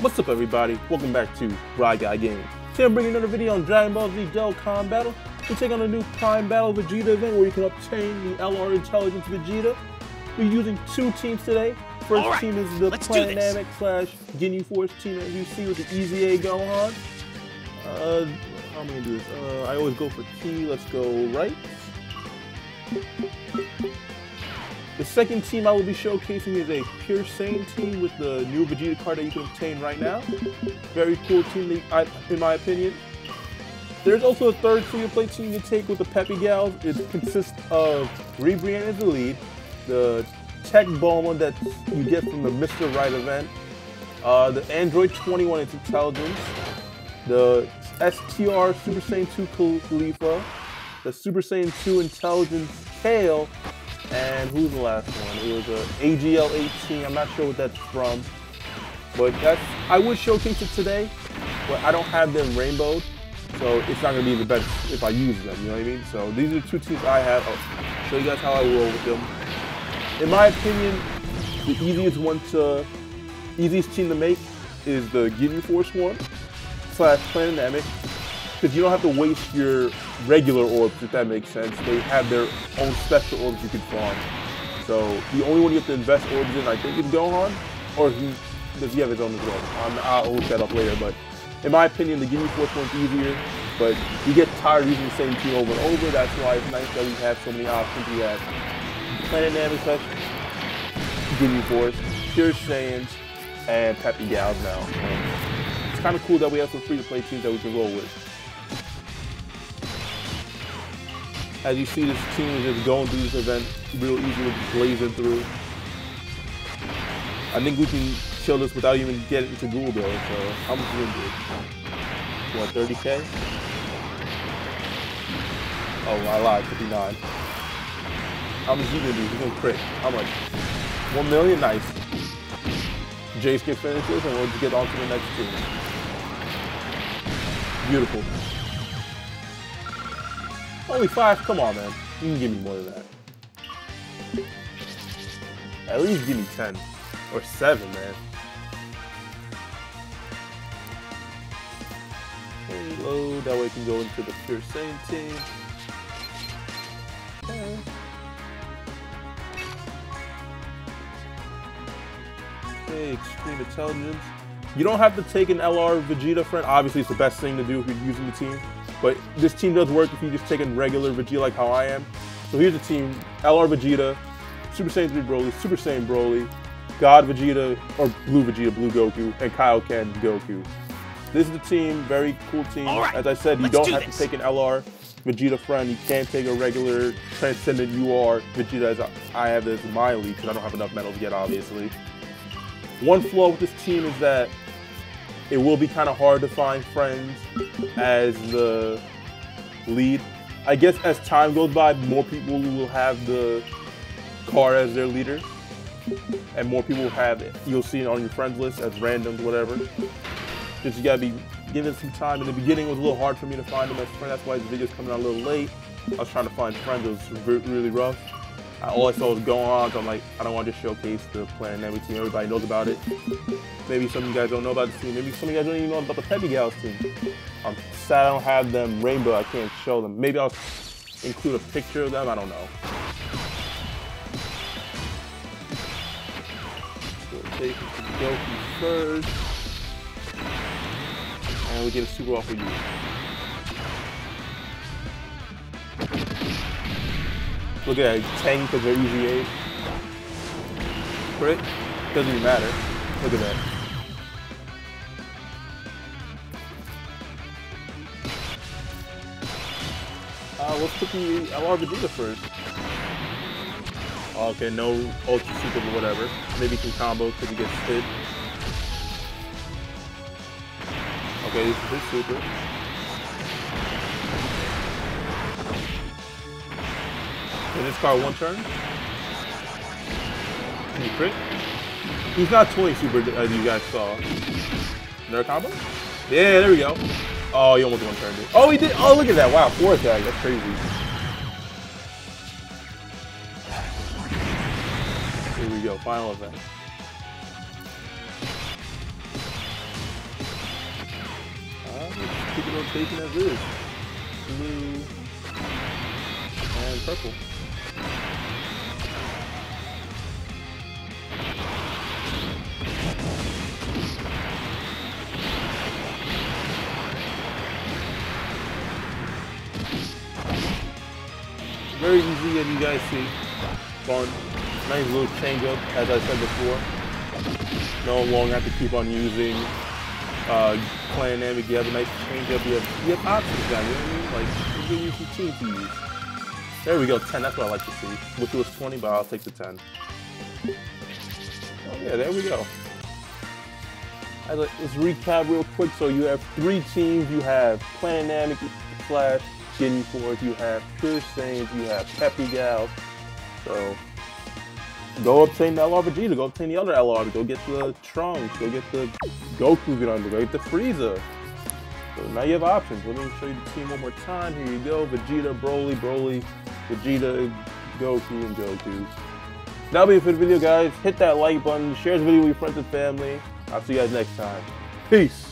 What's up everybody? Welcome back to RyGuy Gaming. Today I'm bringing another video on Dragon Ball Z Dokkan Battle. We take on a new Prime Battle Vegeta event where you can obtain the LR Intelligence Vegeta. We're using two teams today. First right, team is the let's do this. Planet slash Ginyu Force team as you see with the EZA Gohan. Uh, how am I gonna do this? Uh, I always go for T. Let's go right. Second team I will be showcasing is a Pure Saiyan team with the new Vegeta card that you can obtain right now. Very cool team, in my opinion. There's also a third free-to-play team you can take with the Peppy Gals. It consists of Ribrianne as the lead, the Tech Bulma that you get from the Mr. Right event, uh, the Android 21 its intelligence, the STR Super Saiyan 2 Caulifla, the Super Saiyan 2 intelligence Kale, and who's the last one? It was a AGL 18. I'm not sure what that's from, but that's I would showcase it today, but I don't have them rainbowed, so it's not gonna be the best if I use them. You know what I mean? So these are two teams I have. I'll show you guys how I roll with them. In my opinion, the easiest one to easiest team to make is the Ginyu Force one slash Planet Namek because you don't have to waste your regular orbs, if that makes sense. They have their own special orbs you can farm. So the only one you have to invest orbs in, I think, is Gohan, or he does he have his own as well? I'm, I'll look that up later, but in my opinion, the Ginyu Force one's easier, but you get tired of using the same team over and over. That's why it's nice that we have so many options. We have Planet Namek slash Ginyu Force, Pure Saiyans, and Peppy Gals now. It's kind of cool that we have some free-to-play teams that we can roll with. As you see, this team is just going through this event real easy, blazing through. I think we can kill this without even getting to Google though, so how much is it? What, 30k? Oh, I lied, 59. How much he gonna do? He's gonna crit. How much? One million? Nice. Jeice gets finishes and we'll just get on to the next team. Beautiful. Only five? Come on, man. You can give me more than that. At least give me 10. Or 7, man. Reload. That way we can go into the Pure Saiyan team. Okay. Okay, Extreme Intelligence. You don't have to take an LR Vegeta, friend. Obviously, it's the best thing to do if you're using the team. But this team does work if you just take a regular Vegeta like how I am. So here's the team. LR Vegeta, Super Saiyan 3 Broly, Super Saiyan Broly, God Vegeta, or Blue Vegeta, Blue Goku, and Kaioken Goku. This is the team, very cool team. Right, As I said, you don't do have this. to take an LR Vegeta friend. You can't take a regular Transcendent UR Vegeta as I have as my lead because I don't have enough medals yet, obviously. One flaw with this team is that it will be kind of hard to find friends as the lead. I guess as time goes by, more people will have the car as their leader, and more people have it. You'll see it on your friends list as randoms, whatever. Just you gotta be given some time. In the beginning, it was a little hard for me to find them as friends. That's why this video's coming out a little late. I was trying to find friends. It was really rough. I, all I saw was going on. So I'm like, I don't want to just showcase the Planet Namek team. Everybody knows about it. Maybe some of you guys don't know about the team. Maybe some of you guys don't even know about the Peppy Gals team. I'm sad I don't have them rainbow. I can't show them. Maybe I'll include a picture of them. I don't know. Take Goku first. And we get a super off for you. Look at that, Tang because they're EZA's. Crit? Doesn't even matter. Look at that. Uh, let's put the LR Vegeta first. Okay, no Ultra Super whatever. Maybe can combo because he gets hit. Okay, this is his super. Can this car one turn? Can you crit? He's not 20 super uh, as you guys saw. Another combo? Yeah, there we go. Oh, he almost one turned it. Oh, he did. Oh, look at that. Wow, four attack. That's crazy. Here we go. Final event. Uh, keep the rotation as is. Blue and purple. Very easy as you guys see. Fun. Nice little change up, as I said before. No longer have to keep on using uh, Planet Namek. You have a nice change up. You have, you have options now, you know what I mean? Like, you use some team to use. There we go, 10. That's what I like to see. Which was 20, but I'll take the 10. Oh, yeah, there we go. Let's recap real quick. So you have three teams. You have Planet Namek slash You have Pure Saiyans, you have Peppy Gals. So go obtain the LR Vegeta, go obtain the other LR, go get the Trunks, go get the Goku Grande, go get the Frieza. So now you have options. Let me show you the team one more time. Here you go. Vegeta, Broly, Broly, Vegeta, Goku, and Goku. That'll be it for the video, guys. Hit that like button, share this video with your friends and family. I'll see you guys next time. Peace.